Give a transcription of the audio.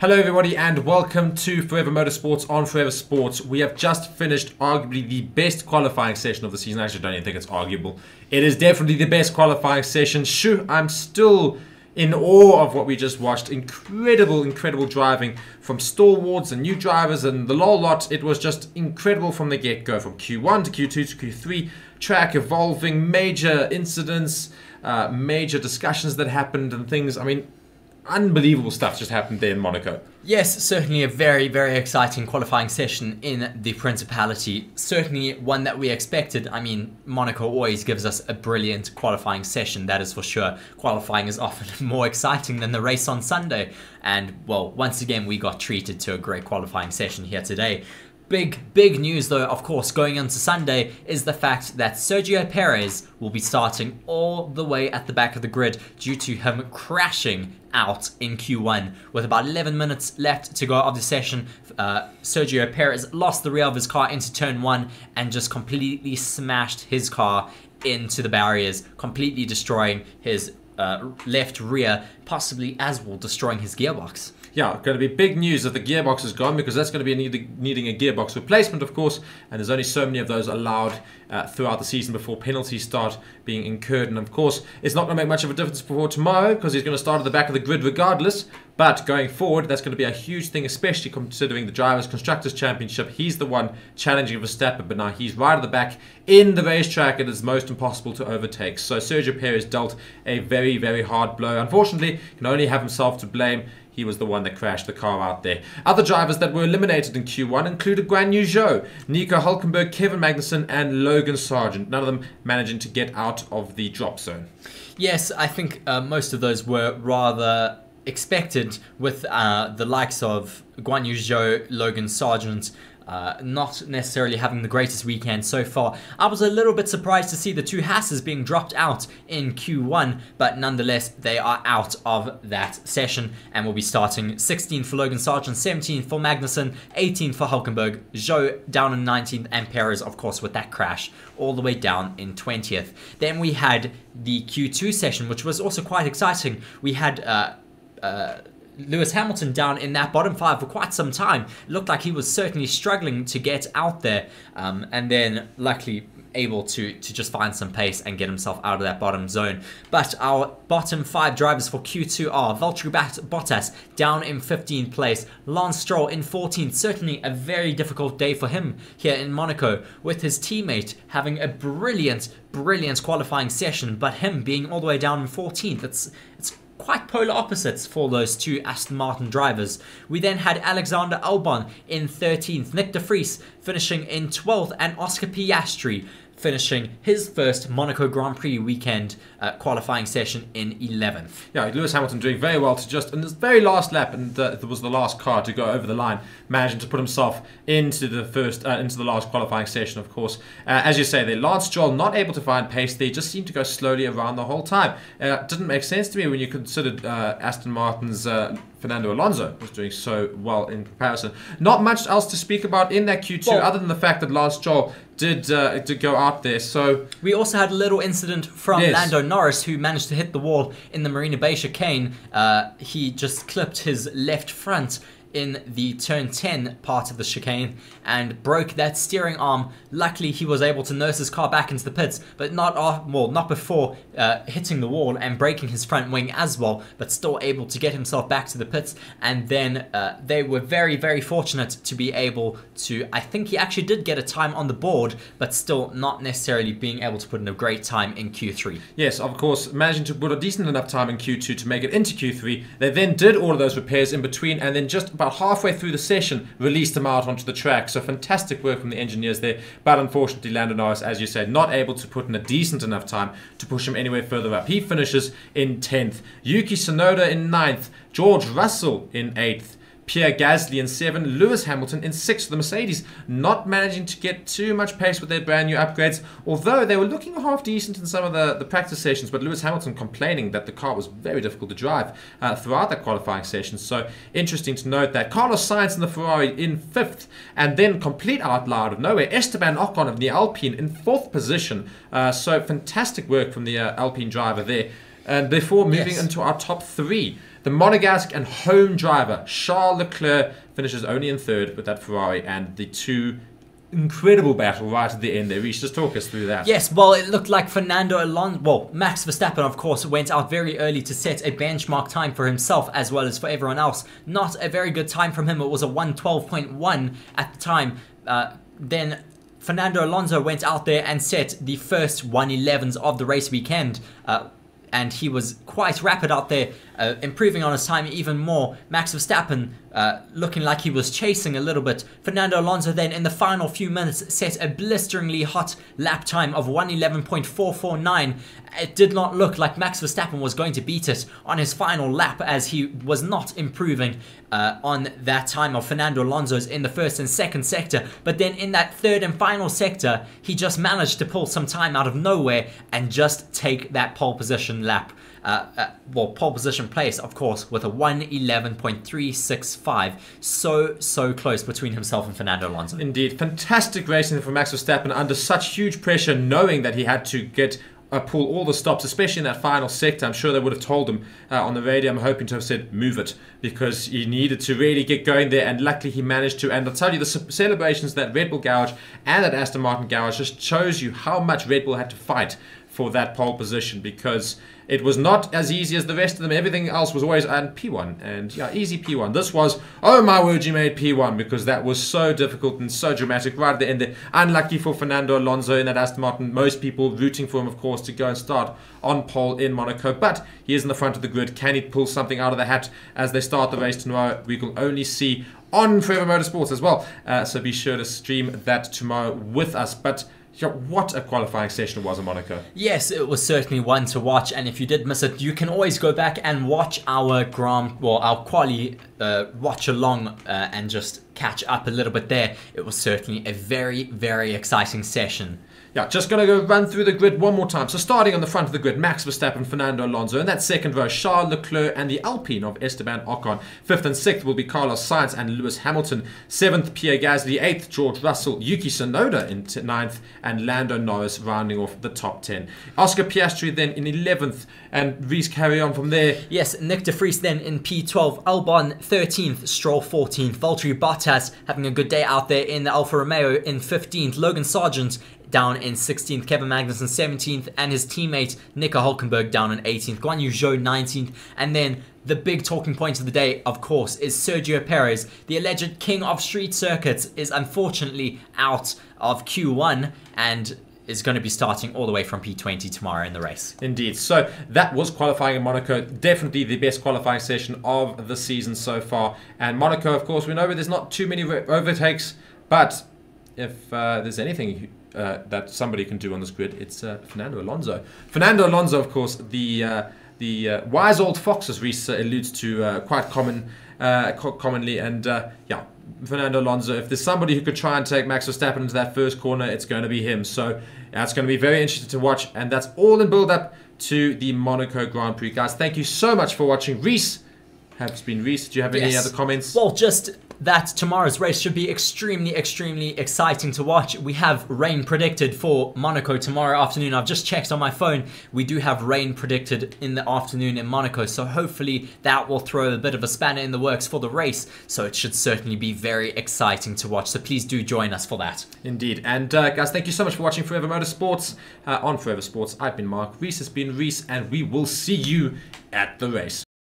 Hello, everybody, and welcome to Forever Motorsports on Forever Sports. We have just finished arguably the best qualifying session of the season. I actually don't even think it's arguable. It is definitely the best qualifying session. Shoo, I'm still in awe of what we just watched. Incredible, incredible driving from stalwarts and new drivers and the lol lot. It was just incredible from the get go, from Q1 to Q2 to Q3. Track evolving, major incidents, uh, major discussions that happened, and things. I mean, unbelievable stuff just happened there in Monaco. Yes, certainly a very, very exciting qualifying session in the Principality. Certainly one that we expected. I mean, Monaco always gives us a brilliant qualifying session, that is for sure. Qualifying is often more exciting than the race on Sunday. And, well, once again, we got treated to a great qualifying session here today. Big, big news though, of course, going into Sunday is the fact that Sergio Perez will be starting all the way at the back of the grid due to him crashing out in Q1. With about 11 minutes left to go of the session, uh, Sergio Perez lost the rear of his car into turn 1 and just completely smashed his car into the barriers, completely destroying his uh, left rear, possibly as well destroying his gearbox yeah, going to be big news that the gearbox is gone because that's going to be need, needing a gearbox replacement, of course, and there's only so many of those allowed uh, throughout the season before penalties start being incurred. And of course, it's not going to make much of a difference before tomorrow because he's going to start at the back of the grid regardless. But going forward, that's going to be a huge thing, especially considering the Drivers' Constructors' Championship. He's the one challenging Verstappen, but now he's right at the back in the racetrack. And It is most impossible to overtake. So Sergio Perez dealt a very, very hard blow. Unfortunately, can only have himself to blame. He was the one that crashed the car out there. Other drivers that were eliminated in Q1 included Guan Yu Zhou, Nico Hulkenberg, Kevin Magnussen, and Logan Sargeant. None of them managing to get out of the drop zone. Yes, I think uh, most of those were rather expected with uh, the likes of Guan Yu Zhou, Logan Sargeant, uh, not necessarily having the greatest weekend so far. I was a little bit surprised to see the two Hasses being dropped out in Q1, but nonetheless, they are out of that session and will be starting 16 for Logan Sargeant, 17 for Magnussen, 18 for Hulkenberg, Zhou down in 19th, and Perez, of course, with that crash, all the way down in 20th. Then we had the Q2 session, which was also quite exciting. We had uh, uh, Lewis Hamilton down in that bottom five for quite some time. It looked like he was certainly struggling to get out there, um, and then luckily able to to just find some pace and get himself out of that bottom zone. But our bottom five drivers for Q2 are Valtteri Bottas down in 15th place, Lance Stroll in 14th. Certainly a very difficult day for him here in Monaco, with his teammate having a brilliant, brilliant qualifying session, but him being all the way down in 14th. It's it's quite polar opposites for those two Aston Martin drivers. We then had Alexander Albon in 13th, Nick de Vries finishing in 12th, and Oscar Piastri finishing his first Monaco Grand Prix weekend uh, qualifying session in 11th. Yeah, Lewis Hamilton doing very well to just, in this very last lap, and the, it was the last car to go over the line, managing to put himself into the first, uh, into the last qualifying session, of course. Uh, as you say, the Lance Stroll not able to find pace, they just seemed to go slowly around the whole time. Uh, it didn't make sense to me when you considered uh, Aston Martin's uh, Fernando Alonso was doing so well in comparison. Not much else to speak about in that Q2 well, other than the fact that Lance Stroll did uh, did go out there. So we also had a little incident from yes. Lando Norris who managed to hit the wall in the Marina Bay chicane. Uh, he just clipped his left front in the turn 10 part of the chicane and broke that steering arm. Luckily, he was able to nurse his car back into the pits, but not off, well, not before uh, hitting the wall and breaking his front wing as well, but still able to get himself back to the pits. And then uh, they were very, very fortunate to be able to. I think he actually did get a time on the board, but still not necessarily being able to put in a great time in Q3. Yes, of course, managing to put a decent enough time in Q2 to make it into Q3. They then did all of those repairs in between, and then just about halfway through the session, released him out onto the track. So fantastic work from the engineers there. But unfortunately, Lando Norris, as you said, not able to put in a decent enough time to push him anywhere further up. He finishes in 10th. Yuki Tsunoda in 9th. George Russell in 8th. Pierre Gasly in seven, Lewis Hamilton in six the Mercedes, not managing to get too much pace with their brand new upgrades, although they were looking half decent in some of the, the practice sessions, but Lewis Hamilton complaining that the car was very difficult to drive uh, throughout that qualifying session. So interesting to note that Carlos Sainz in the Ferrari in fifth, and then complete out loud of nowhere, Esteban Ocon of the Alpine in fourth position. Uh, so fantastic work from the uh, Alpine driver there. And before moving yes. into our top three, The Monegasque and home driver Charles Leclerc finishes only in third with that Ferrari, and the two incredible battle right at the end there. Reece, just talk us through that. Yes, well, it looked like Fernando Alonso, well, Max Verstappen, of course, went out very early to set a benchmark time for himself as well as for everyone else. Not a very good time from him. It was a 112.1 at the time. Uh, then Fernando Alonso went out there and set the first 111s of the race weekend. Uh, and he was quite rapid out there, uh, improving on his time even more. Max Verstappen uh, looking like he was chasing a little bit. Fernando Alonso then in the final few minutes set a blisteringly hot lap time of 111.449. It did not look like Max Verstappen was going to beat it on his final lap as he was not improving uh, on that time of Fernando Alonso's in the first and second sector. But then in that third and final sector, he just managed to pull some time out of nowhere and just take that pole position lap uh, uh, well, pole position place, of course, with a 111.365. So, so close between himself and Fernando Alonso. Indeed. Fantastic racing for Max Verstappen under such huge pressure, knowing that he had to get uh, pull all the stops, especially in that final sector. I'm sure they would have told him uh, on the radio. I'm hoping to have said, move it, because he needed to really get going there, and luckily he managed to. And I'll tell you, the celebrations that Red Bull Garage and that Aston Martin Garage just shows you how much Red Bull had to fight for that pole position because it was not as easy as the rest of them. Everything else was always and P1 and yeah, easy P1. This was oh my word, you made P1 because that was so difficult and so dramatic right at the end. There. Unlucky for Fernando Alonso in that Aston Martin. Most people rooting for him, of course, to go and start on pole in Monaco, but he is in the front of the grid. Can he pull something out of the hat as they start the race tomorrow? We can only see on Forever Motorsports as well. Uh, so be sure to stream that tomorrow with us. But what a qualifying session it was in Monaco. Yes, it was certainly one to watch, and if you did miss it, you can always go back and watch our Grand, well, our quali uh, watch along uh, and just catch up a little bit there. It was certainly a very, very exciting session. Yeah, just going to go run through the grid one more time. So starting on the front of the grid, Max Verstappen, Fernando Alonso. In that second row, Charles Leclerc and the Alpine of Esteban Ocon. Fifth and sixth will be Carlos Sainz and Lewis Hamilton. Seventh, Pierre Gasly. Eighth, George Russell. Yuki Tsunoda in ninth. And Lando Norris rounding off the top ten. Oscar Piastri then in 11th. And Reece carry on from there. Yes, Nick De Vries then in P12. Albon 13th. Stroll 14th. Valtteri Bottas having a good day out there in the Alfa Romeo in 15th. Logan Sargeant down in 16th, Kevin Magnussen 17th, and his teammate Nico Hulkenberg down in 18th, Guan Yu Zhou 19th, and then the big talking point of the day, of course, is Sergio Perez, the alleged king of street circuits, is unfortunately out of Q1 and is going to be starting all the way from P20 tomorrow in the race. Indeed. So that was qualifying in Monaco. Definitely the best qualifying session of the season so far. And Monaco, of course, we know there's not too many overtakes, but if uh, there's anything uh, that somebody can do on this grid, it's uh, Fernando Alonso. Fernando Alonso, of course, the uh, the uh, wise old fox, as Reece alludes to, uh, quite common, co- commonly, and yeah, Fernando Alonso. If there's somebody who could try and take Max Verstappen into that first corner, it's going to be him. So that's going to be very interesting to watch, and that's all in build up to the Monaco Grand Prix, guys. Thank you so much for watching, Reece. Has been Reece. Do you have yes. any other comments? Well, just that tomorrow's race should be extremely, extremely exciting to watch. We have rain predicted for Monaco tomorrow afternoon. I've just checked on my phone. We do have rain predicted in the afternoon in Monaco, so hopefully that will throw a bit of a spanner in the works for the race. So it should certainly be very exciting to watch. So please do join us for that. Indeed. And uh, guys, thank you so much for watching Forever Motorsports uh, on Forever Sports. I've been Mark, Reese has been Reese, and we will see you at the race.